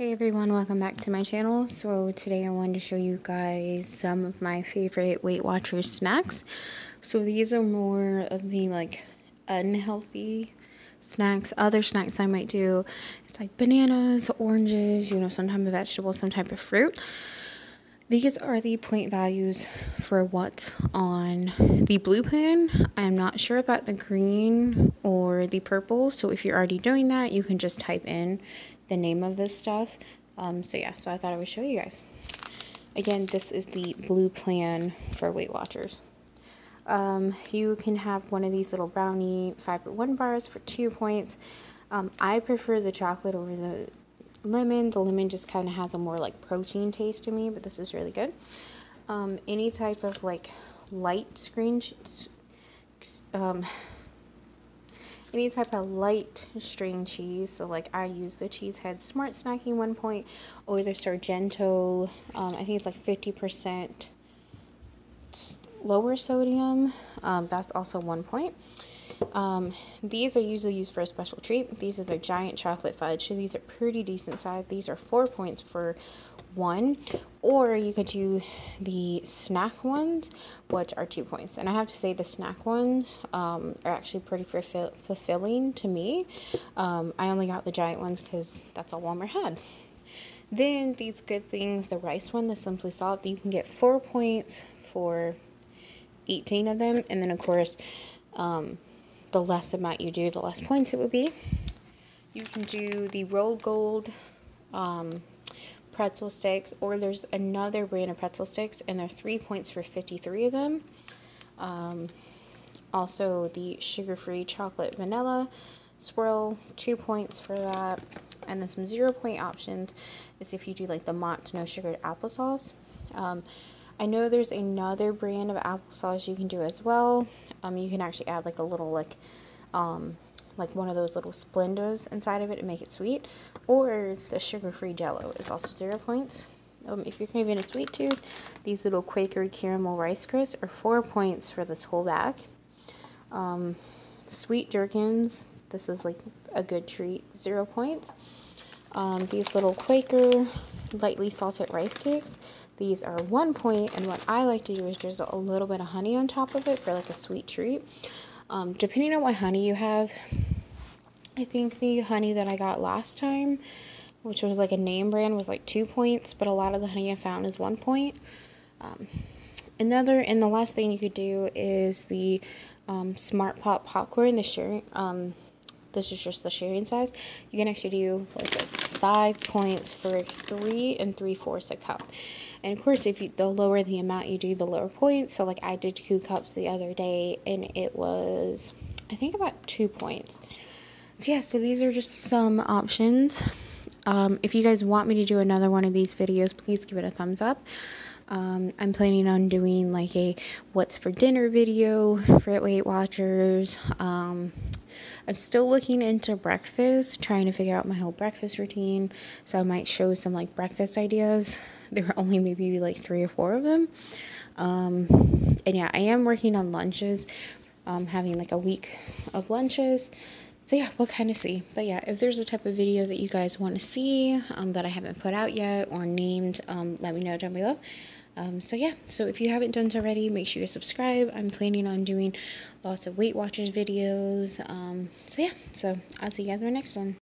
Hey everyone, welcome back to my channel. So today I wanted to show you guys some of my favorite Weight Watchers snacks. So these are more of the like unhealthy snacks. Other snacks I might do, it's like bananas, oranges, you know, some type of vegetable, some type of fruit. These are the point values for what's on the blue pen. I'm not sure about the green or the purple, so if you're already doing that, you can just type in the name of this stuff. Um, so yeah, so I thought I would show you guys. Again, this is the blue plan for Weight Watchers. Um, you can have one of these little brownie fiber one bars for two points. Um, I prefer the chocolate over the lemon. The lemon just kind of has a more like protein taste to me, but this is really good. Um, any type of like light screen, um, any type of light string cheese. So like I use the Cheesehead Smart Snacking one point or the Sargento, um, I think it's like 50% lower sodium. Um, that's also one point. Um, these are usually used for a special treat. These are the giant chocolate fudge. So these are pretty decent size. These are four points for one. Or you could do the snack ones, which are two points. And I have to say the snack ones um, are actually pretty fulfill fulfilling to me. Um, I only got the giant ones because that's all Walmart had. Then these Good Thins, the rice one, the Simply Salt, you can get four points for 18 of them. And then of course, um, the less amount you do, the less points it would be. You can do the Rold Gold um, pretzel sticks, or there's another brand of pretzel sticks, and they're three points for 53 of them. Um, also, the sugar-free chocolate vanilla swirl, two points for that. And then some zero point options is if you do like the Mott's no sugar applesauce. Um, I know there's another brand of applesauce you can do as well. Um, you can actually add like a little like um, like one of those little Splendas inside of it to make it sweet. Or the sugar-free jello is also zero points. Um, if you're craving a sweet tooth, these little Quaker caramel rice crisps are four points for this whole bag. Um, sweet gherkins, this is like a good treat, zero points. Um, these little Quaker lightly salted rice cakes, these are one point, and what I like to do is drizzle a little bit of honey on top of it for like a sweet treat. Um, depending on what honey you have, I think the honey that I got last time, which was like a name brand, was like two points, but a lot of the honey I found is one point. Um, another, and the last thing you could do is the um, Smart Pop popcorn, the sharing, um, this is just the sharing size. You can actually do, what's it, five points for three and three fourths a cup. And of course, if you, the lower the amount you do, the lower points. So like I did two cups the other day and it was, I think about two points. So yeah, so these are just some options. Um, if you guys want me to do another one of these videos, please give it a thumbs up. Um, I'm planning on doing like a what's for dinner video for Weight Watchers. Um, I'm still looking into breakfast, trying to figure out my whole breakfast routine. So I might show some like breakfast ideas. There are only maybe like three or four of them. Um, and yeah, I am working on lunches, um, having like a week of lunches. So yeah, we'll kind of see. But yeah, if there's a type of video that you guys want to see um, that I haven't put out yet or named, um, let me know down below. Um, so yeah, so if you haven't done so already, make sure you subscribe. I'm planning on doing lots of Weight Watchers videos. Um, so yeah, so I'll see you guys in my next one.